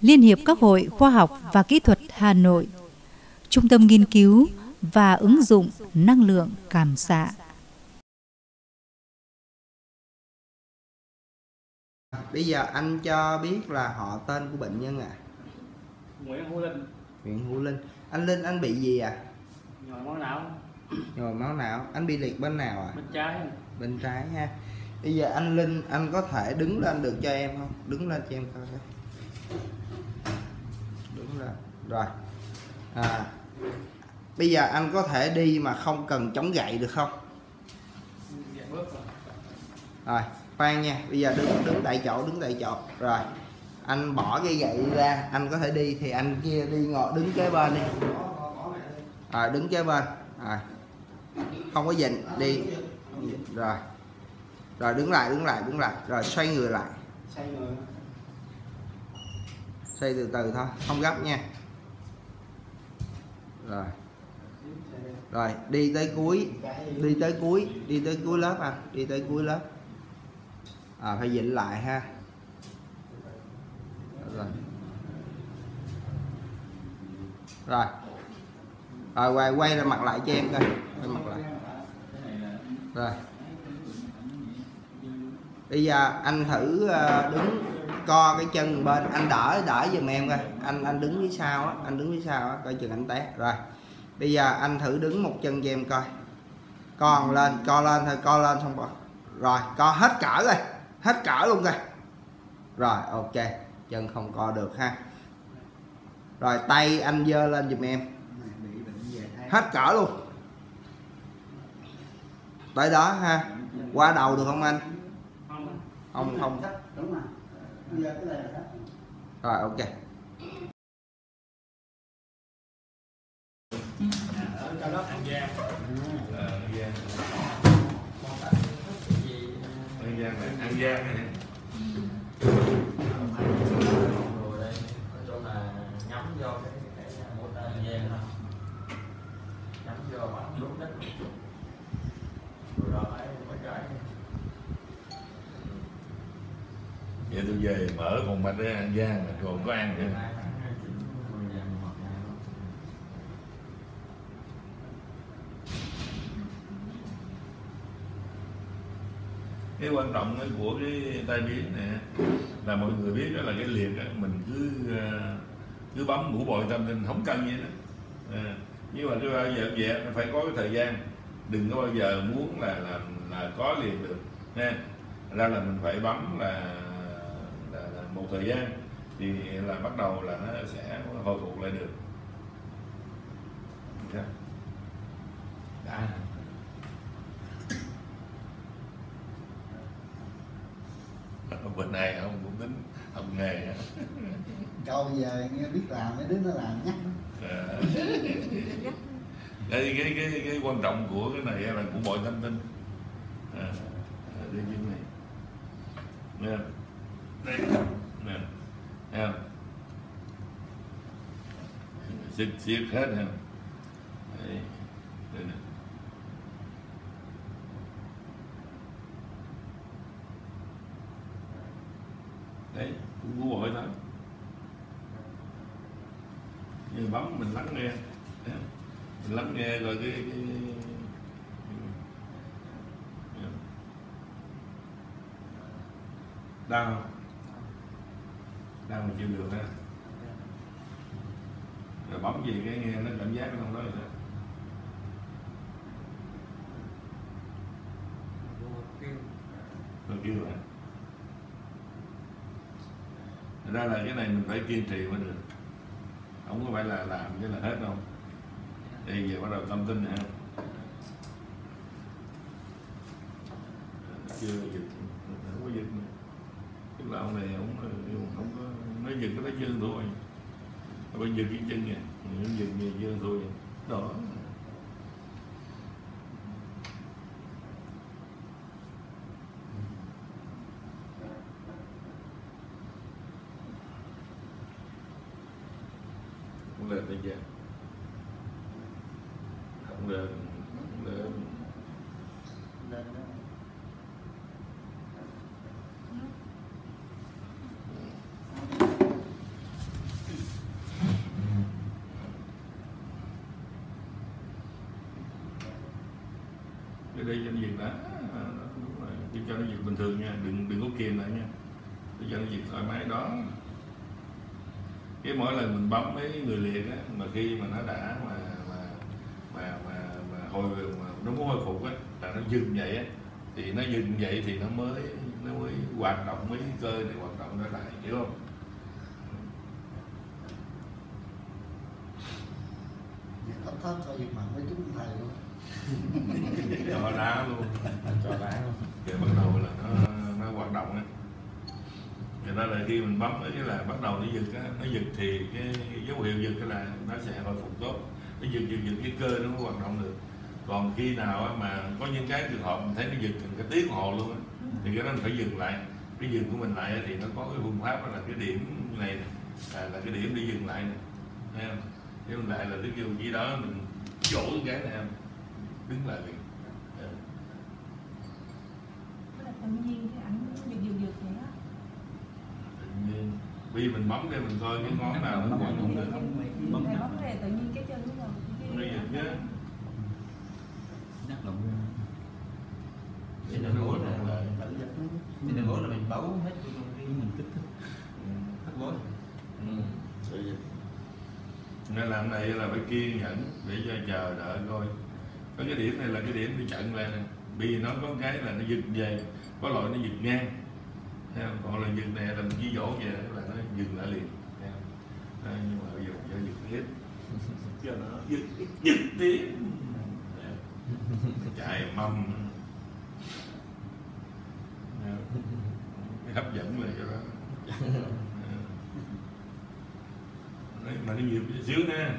Liên hiệp các hội khoa học và kỹ thuật Hà Nội, Trung tâm nghiên cứu và ứng dụng năng lượng cảm xạ. Bây giờ anh cho biết là họ tên của bệnh nhân à? Nguyễn Hữu Linh. Nguyễn Hữu Linh. Anh Linh anh bị gì à? Nhồi máu não. Nhồi máu não. Anh bị liệt bên nào à? Bên trái. Bên trái ha. Bây giờ anh Linh anh có thể đứng lên được cho em không? Đứng lên cho em coi Rồi. À, Bây giờ anh có thể đi mà không cần chống gậy được không? Rồi khoan nha Bây giờ đứng đứng tại chỗ đứng tại chỗ. Rồi anh bỏ cái gậy ra anh có thể đi thì anh kia đi ngồi đứng kế bên đi. Rồi đứng kế bên. Rồi. Không có dịnh đi. Rồi. Rồi đứng lại đứng lại đứng lại. Rồi xoay người lại. Xoay từ từ thôi không gấp nha rồi. Rồi đi tới cuối. Đi tới cuối đi tới cuối lớp à? Đi tới cuối lớp. À, phải dịnh lại ha. Rồi. Rồi. Rồi quay quay ra mặt lại cho em coi. Quay mặt lại. Rồi. Bây giờ anh thử ờ, đứng co cái chân bên, anh đỡ đỡ giùm em coi. Anh anh đứng phía sau á, anh đứng phía sau á, coi chừng anh té. Rồi, bây giờ anh thử đứng một chân cho em coi. Con lên, co lên thôi, co lên xong rồi. Rồi, co hết cỡ rồi, hết cỡ luôn rồi rồi, ok, chân không co được ha. Rồi, tay anh dơ lên giùm em. Hết cỡ luôn. Tới đó ha. Qua đầu được không anh? Không không giờ cái này là rồi ok ở cao an giang An An Giang này An Giang này rồi đây là nhắm vô cái cái mô tơ gian thôi nhắm vô bắn đúng đất rồi đó ấy mới trái Vậy tôi về mở phòng mạch ở An Giang mà còn có ăn nữa. Cái quan trọng ấy của cái tai biến này là mọi người biết đó là cái liệt đó, mình cứ ờ, cứ bấm ngủ bồi tâm linh không cần gì đó à, ờ, nhưng mà cứ bao giờ về phải có cái thời gian. Đừng có bao giờ muốn là là là có liền được. Nha ra là mình phải bấm là một thời gian thì là bắt đầu là nó sẽ hồi phục lại được. Đã. Bên này ông cũng tính học nghề á. câu giờ nghe biết làm mấy đứa nó làm nhắc Ờ. đây cái cái cái quan trọng của cái này là của mọi tâm tinh à, à, đây cái này. Đây nè thấy không siết siết hết hả đây đây này. đấy cũng của hỏi thôi. Nhưng bấm mình lắng nghe. Mình lắng nghe rồi cái, cái, đang đau không? đau mà chịu được ha bấm gì cái nghe nó cảm giác nó không đó rồi đó rồi kêu Thật ra là cái này mình phải kiên trì mới được. Không có phải là làm cái là hết đâu. Đi giờ bắt đầu tâm tin nè. Chưa dịch không có dịch nữa tức là ông này ông không có nói giật cái tay chân thôi. Bây giờ cái chân nè nó giật như dương thôi đó không lên đây chưa không lên không lên để cho nó dừng đã. À, để cho nó dừng bình thường nha đừng đừng có kìm lại nha. Để cho nó dừng thoải mái đó. Cái mỗi lần mình bấm mấy người liệt á mà khi mà nó đã mà mà mà mà, mà hồi mà nó muốn hồi phục á là nó dừng vậy á. Thì nó dừng vậy thì nó mới nó mới hoạt động mấy cơ để hoạt động nó lại hiểu không? Dạ, thấp thấp thôi việc mạnh với chúng thầy luôn cho đá luôn. Cho đá luôn. Rồi bắt đầu là nó nó hoạt động á. Người ta là khi mình bấm cái là bắt đầu nó giật á. Nó giật thì cái dấu hiệu giật cái là nó sẽ hồi phục tốt. Nó giật giật giật cái cơ nó mới hoạt động được. Còn khi nào á mà có những cái trường hợp mình thấy nó giật từng cái tiếng hồ luôn á thì cái đó mình phải dừng lại. Cái dừng của mình lại á thì nó có cái phương pháp đó là cái điểm này nè à, là cái điểm để dừng lại nè. Thấy không? Dừng lại là ví dụ gì đó mình chỗ cái này em đứng lại liền. Dạ. Tức là tự nhiên cái ảnh giật giật giật vậy đó. Tự nhiên. Vì mình bấm để mình coi cái ngón nào nó hoạt động được. Bấm thầy bấm về tự nhiên cái chân nó vào nó giật chứ? Nhắc lộn Thì nó nuốt lại. tự giật nó thì đừng có là mình bấu hết cái mình kích thích. Thắt gối Ừ. nên làm này là phải kiên nhẫn để cho chờ đợi coi có cái điểm này là cái điểm để chặn nè vì nó có cái là nó giật về có loại nó giật ngang. Còn là giật này là mình chỉ dỗ về là nó dừng lại liền? Đấy, nhưng mà bây giờ cho giật tiếp. Cho nó giật giật tiếp chạy? Cái hấp dẫn lại cho đó. Mà nó nhịp chút xíu nè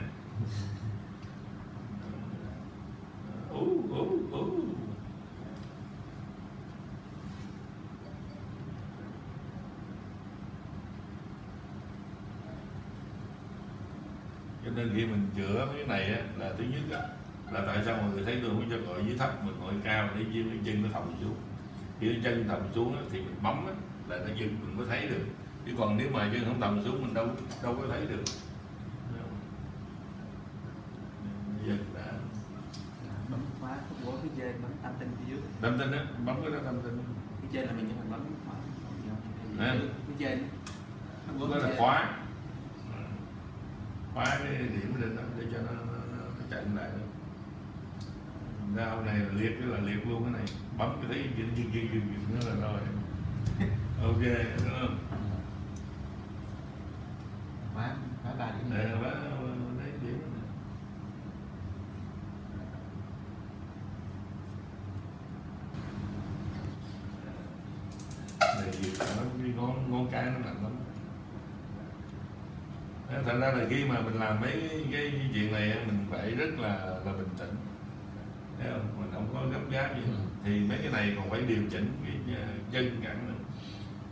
nên khi mình chữa cái này á, là thứ nhất á, là tại sao mọi người thấy tôi không cho ngồi dưới thấp mình ngồi cao để chi cái chân nó thòng xuống. Khi cái chân thòng xuống á, thì mình bấm á, là nó dừng mình mới thấy được. Chứ còn nếu mà chân không thòng xuống mình đâu đâu có thấy được. Giờ đã bấm khóa gối phía trên bấm tam tinh phía dưới. Tâm tinh á bấm cái đó tâm tinh. Phía trên là mình nhưng mình bấm khóa. Trên khúc gối đó. Là khóa khóa cái điểm lên đó để cho nó, nó, nó, nó chặn lại đó. dao này là liệt cái là liệt luôn cái này. Bấm cái thấy dừng dừng dừng dừng dừng nó là rồi. Ok đúng không khóa khóa ba điểm để đó đấy điểm này. này việc nó cái ngón ngón cái nó nặng lắm Thế thành ra là khi mà mình làm mấy cái, chuyện này mình phải rất là là bình tĩnh. Thấy không? mình không có gấp gáp gì. Thì mấy cái này còn phải điều chỉnh cái chân cẳng nữa.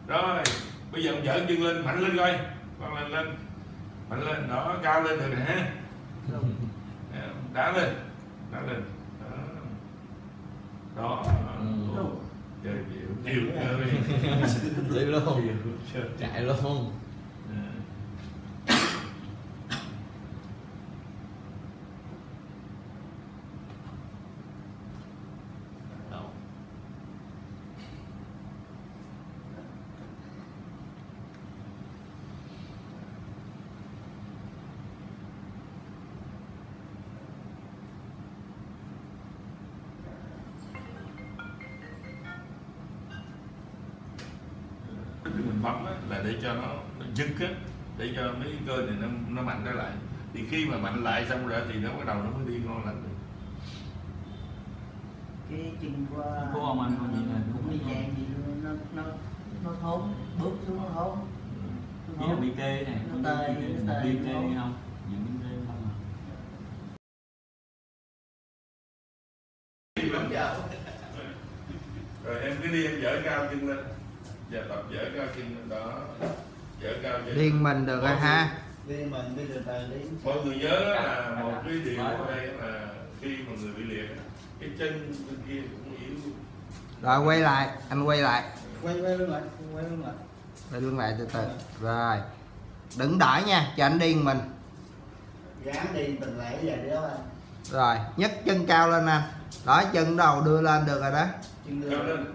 Rồi bây giờ ông dở chân lên mạnh lên coi. Con lên lên. Mạnh lên. Đó cao lên được nè. Ha đá lên. Đá lên. Đó. Đó. Chơi chịu chịu chơi. Đi luôn chạy luôn Bấm á, là để cho nó, nó dứt á để cho mấy cơ này nó nó mạnh trở lại. Thì khi mà mạnh lại xong rồi thì nó bắt đầu nó mới đi ngon lành được. Cái chân của Của ông anh gì là cũng đi chàng gì nó nó nó thốn bước xuống nó thốn. Bị tê nè, Nó tê, bị nó tê, bị nó tê không. không? Những bị tê không à? rồi em cứ đi em dở cao chân lên giờ tập dở cao chân đó. Dở cao chân điên mình được rồi ha. đi mình bây giờ từ đi mọi người nhớ là một cái điều ở đây là khi mà người bị liệt á, cái chân bên kia cũng yếu. Rồi quay lại. Anh quay lại. Quay quay lưng lại quay lưng lại. Quay lưng lại từ từ. Rồi. Đừng đợi nha cho anh điên mình. Gán đi tình lẻ về đi đó anh. Rồi nhấc chân cao lên anh. Đó chân đầu đưa lên được rồi đó. Chân đưa lên.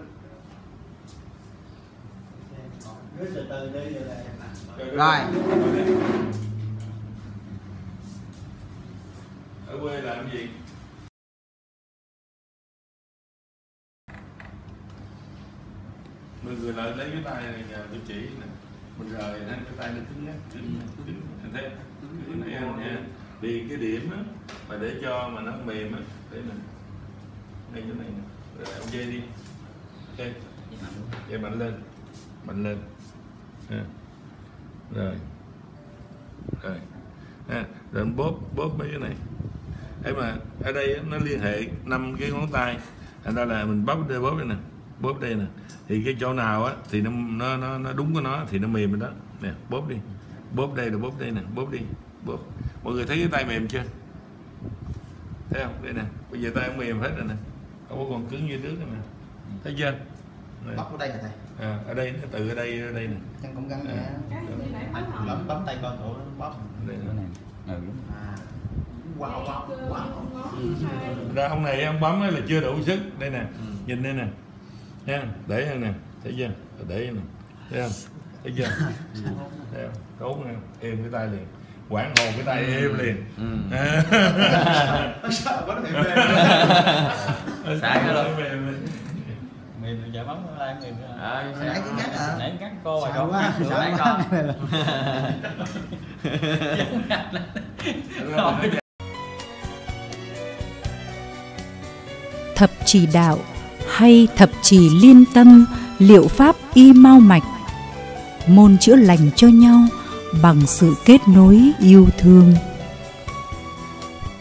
cứ từ từ đi rồi đây Rồi. ở quê làm cái gì? Mọi người lại lấy cái tay này nhà tôi chỉ nè. Mình rời ha cái tay nó cứng nhắc cứng cứng anh thấy cứng này anh nha. Vì cái điểm á mà để cho mà nó mềm á để nè ngay chỗ này nè. Rồi ông dây đi. Ok. Dây mạnh lên. Mạnh lên ha. rồi. Rồi. Ha. rồi bóp bóp mấy cái này. Ấy mà ở đây nó liên hệ năm cái ngón tay. Thành ra là mình bóp đây bóp đây nè bóp đây nè. Thì cái chỗ nào á thì nó nó nó, nó đúng của nó thì nó mềm rồi đó. Nè bóp đi. Bóp đây rồi bóp đây nè bóp đi bóp. Mọi người thấy cái tay mềm chưa? Thấy không? Đây nè bây giờ tay ông mềm hết rồi nè. Không có còn cứng như nước nữa nè. Thấy chưa? Nè. bóc ở đây là thầy? À, ở đây nó từ ở đây ở đây nè chân cũng nè nãy nói rồi. bấm bấm tay con thủ nó bóp. Đây nè. Ừ, đúng. à. Wow wow wow. Ra ông này ông bấm ấy là chưa đủ sức. Đây nè. Nhìn đây nè. Nha để đây nè. Thấy chưa? Để đây nè. Thấy không? Thấy chưa? Thấy không? Tốt không êm cái tay liền. Quảng hồn cái tay êm liền. Sao có thể mềm. Sáng cái luôn. Mềm lên. Mềm giờ bấm lại mềm nữa. Ờ, Hồi nãy cứ ngắt hả? nãy ngắt cô rồi Sợ quá, sợ quá. con thập trì đạo hay thập trì liên tâm liệu pháp y mau mạch môn chữa lành cho nhau bằng sự kết nối yêu thương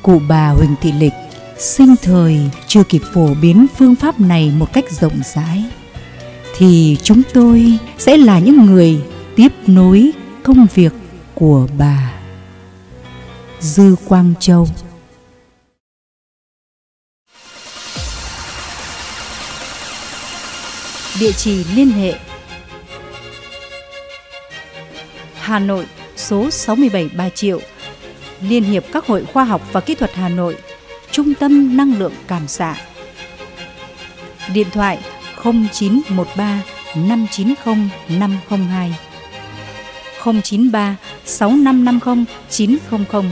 cụ bà huỳnh thị lịch sinh thời chưa kịp phổ biến phương pháp này một cách rộng rãi, thì chúng tôi sẽ là những người tiếp nối công việc của bà. Dư quang châu. Địa chỉ liên hệ. Hà Nội, số 67 Bà Triệu. Liên hiệp các hội khoa học và kỹ thuật Hà Nội Trung tâm năng lượng cảm xạ Điện thoại 0913 590 502 093 6550 900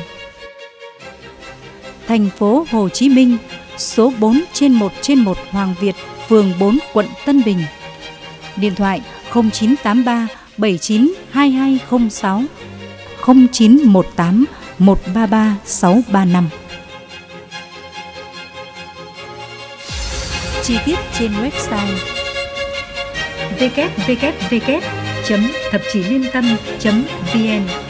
Thành phố Hồ Chí Minh số 4 trên 1 trên 1 Hoàng Việt, phường 4, quận Tân Bình. Điện thoại 0983 79 2206 0918 133 635. Chi tiết trên website www.thậpchíliên tâm.vn